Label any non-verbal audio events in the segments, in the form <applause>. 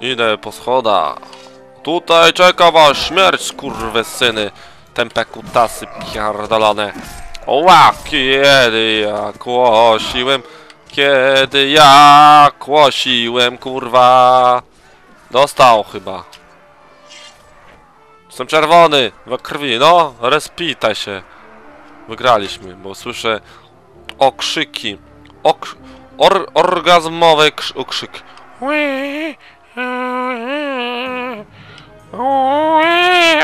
Idę po schodach. Tutaj czeka was śmierć, skurwysyny. Tempe kutasy pierdolone. Ła, kiedy ja kłosiłem, kiedy ja kłosiłem, kurwa. Dostał chyba. Jestem czerwony, we krwi, no, respitaj się. Wygraliśmy, bo słyszę okrzyki. Ok or orgazmowy krz okrzyk.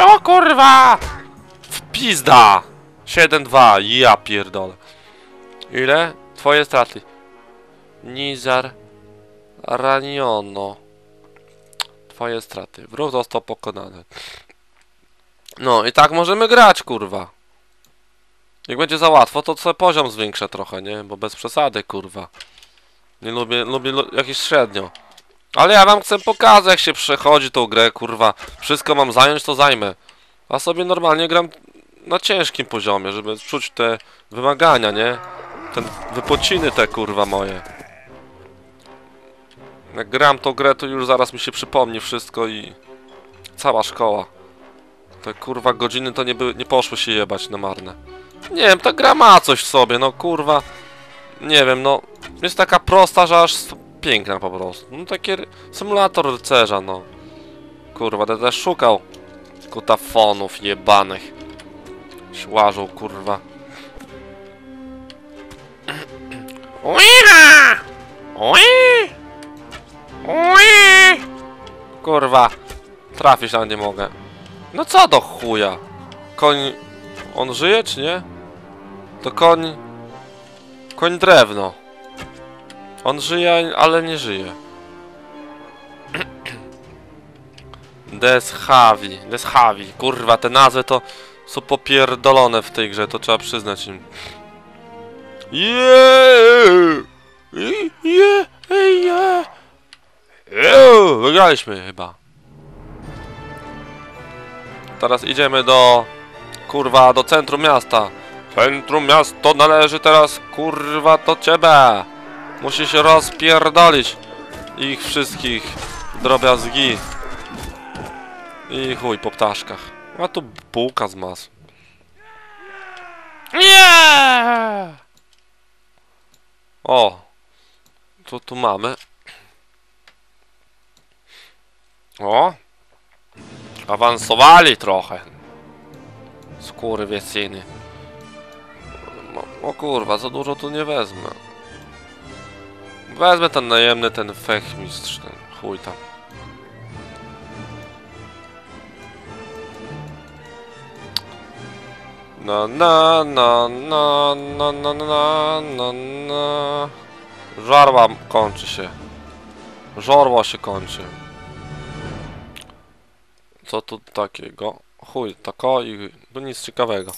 O kurwa! W pizda! 7-2, ja pierdolę. Ile? Twoje straty. Nizar raniono. Twoje straty. Wróg został pokonany. No i tak możemy grać, kurwa. Jak będzie za łatwo, to sobie poziom zwiększę trochę, nie? Bo bez przesady, kurwa. Nie lubię, lubię lu jakieś średnio. Ale ja wam chcę pokazać, jak się przechodzi tą grę, kurwa. Wszystko mam zająć, to zajmę. A sobie normalnie gram na ciężkim poziomie, żeby czuć te wymagania, nie? Ten wypociny te, kurwa, moje. Jak gram tą grę, to już zaraz mi się przypomni wszystko i... Cała szkoła. Te, kurwa, godziny to nie, były, nie poszły się jebać na marne. Nie wiem, ta gra ma coś w sobie, no kurwa. Nie wiem, no. Jest taka prosta, że aż piękna po prostu. No taki ry- symulator rycerza, no. Kurwa, będę też szukał kutafonów jebanych. Śłażą, kurwa. Uiha! Ui! Ui! Kurwa. Trafić tam nie mogę. No co do chuja? Koń... On żyje, czy nie? To koń... Koń drewno. On żyje, ale nie żyje. Deshavi. Deshavi. Kurwa, te nazwy to są popierdolone w tej grze, to trzeba przyznać im. Wygraliśmy chyba. Teraz idziemy do... Kurwa, do centrum miasta. Centrum miasto należy teraz, kurwa, do ciebie. Musisz rozpierdolić ich wszystkich drobiazgi. I chuj, po ptaszkach. A tu bułka z mas. Nie! O! Co tu mamy? O! Awansowali trochę. Skurwysyny. No, o kurwa, za dużo tu nie wezmę. Wezmę ten najemny, ten fechmistrz, ten chuj tam. Na na na na na na na na na kończy się. Żorła się kończy. Co tu takiego? Chuj, tako i tu nic ciekawego.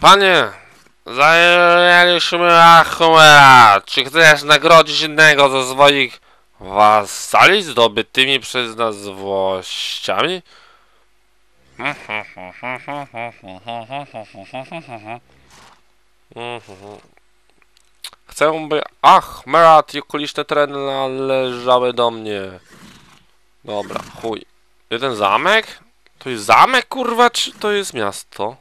Panie, zajęliśmy Achmea. Czy chcesz nagrodzić innego ze swoich wasali zdobytymi przez nas włościami? Mhm. Chcę, by Achmerat i okoliczne tereny należały do mnie. Dobra, chuj. Jeden zamek? To jest zamek, kurwa, czy to jest miasto?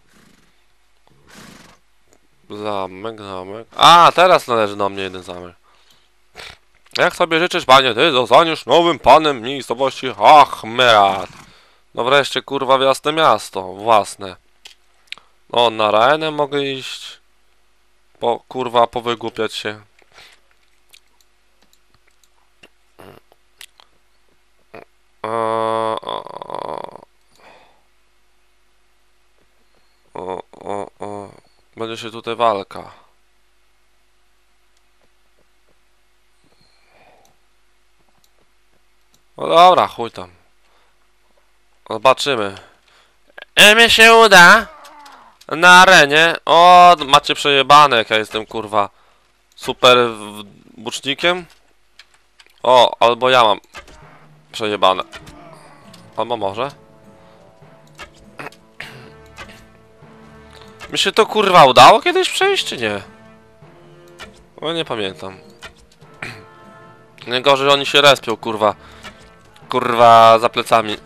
Zamek, zamek. A, teraz należy do mnie jeden zamek. Jak sobie życzysz, panie, ty zostaniesz nowym panem miejscowości Achmerat. No wreszcie, kurwa, jasne miasto, własne. O, na Raenę mogę iść. Po, kurwa, powygłupiać się. Eee, o, o, o, o. Będzie się tutaj walka. No dobra, chuj tam. Zobaczymy. E, mi się uda. Na arenie. O, macie przejebane, jak ja jestem kurwa. Super bucznikiem. O, albo ja mam przejebane. Albo może. Mi się to kurwa udało kiedyś przejść, czy nie? O, nie pamiętam. <clears throat> Najgorzej oni się respią, kurwa. Kurwa, za plecami.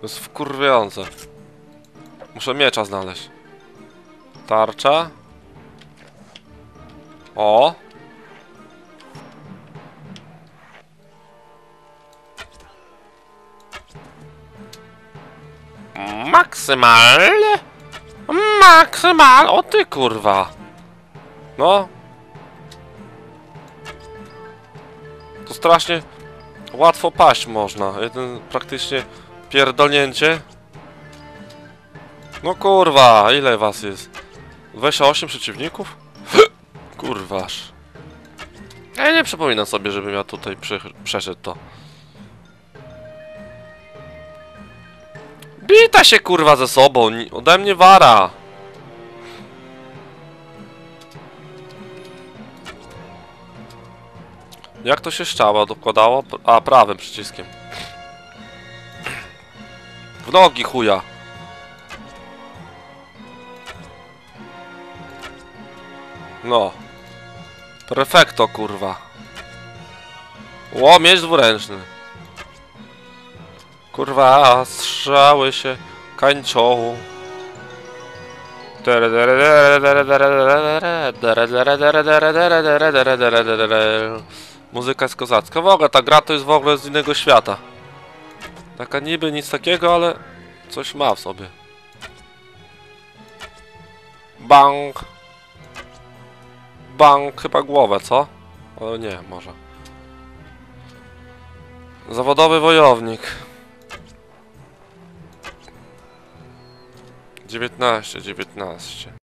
To jest wkurwiające. Muszę miecza znaleźć. Tarcza. O! Maksymalnie? Maksymal! O ty kurwa! No. To strasznie łatwo paść można. Jeden praktycznie pierdolnięcie. No kurwa, ile was jest? 28 przeciwników? Kurważ. Ja nie przypominam sobie, żebym ja tutaj prze przeszedł to. Bita się kurwa ze sobą, ode mnie wara. Jak to się szczała dokładało? A, prawym przyciskiem. W nogi chuja. No. Perfekto, kurwa. Ło, miecz dwuręczny. Kurwa, strzały się kańczą. Muzyka jest kozacka. W ogóle ta gra to jest w ogóle z innego świata. Taka niby nic takiego, ale coś ma w sobie. Bang. Bang, chyba głowę, co? Ale nie, może. Zawodowy wojownik. 19, 19.